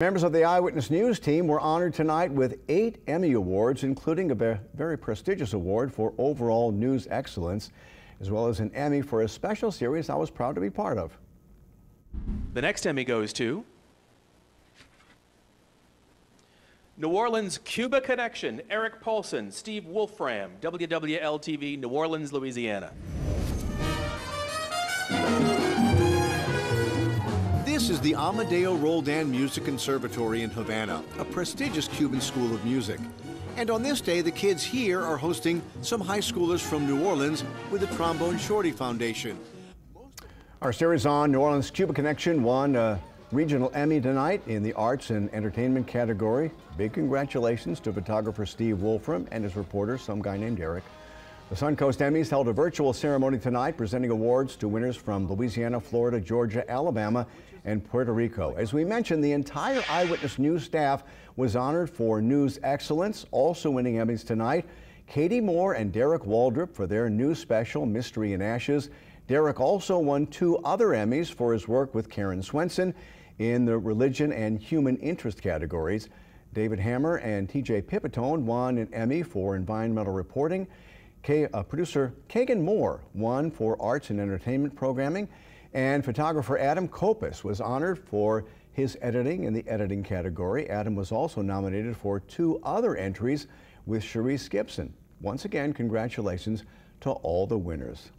Members of the Eyewitness News team were honored tonight with eight Emmy Awards, including a very prestigious award for overall news excellence, as well as an Emmy for a special series I was proud to be part of. The next Emmy goes to New Orleans Cuba Connection, Eric Paulsen, Steve Wolfram, WWL TV, New Orleans, Louisiana. This is the Amadeo Roldan Music Conservatory in Havana, a prestigious Cuban school of music. And on this day, the kids here are hosting some high schoolers from New Orleans with the Trombone Shorty Foundation. Our series on New Orleans Cuba Connection won a regional Emmy tonight in the arts and entertainment category. Big congratulations to photographer Steve Wolfram and his reporter, some guy named Eric. The Suncoast Emmys held a virtual ceremony tonight presenting awards to winners from Louisiana, Florida, Georgia, Alabama, and Puerto Rico. As we mentioned, the entire Eyewitness News staff was honored for news excellence, also winning Emmys tonight. Katie Moore and Derek Waldrop for their new special, Mystery in Ashes. Derek also won two other Emmys for his work with Karen Swensen in the religion and human interest categories. David Hammer and TJ Pipitone won an Emmy for environmental reporting. Uh, producer Kagan Moore won for arts and entertainment programming, and photographer Adam Kopis was honored for his editing in the editing category. Adam was also nominated for two other entries with Cherise Gibson. Once again, congratulations to all the winners.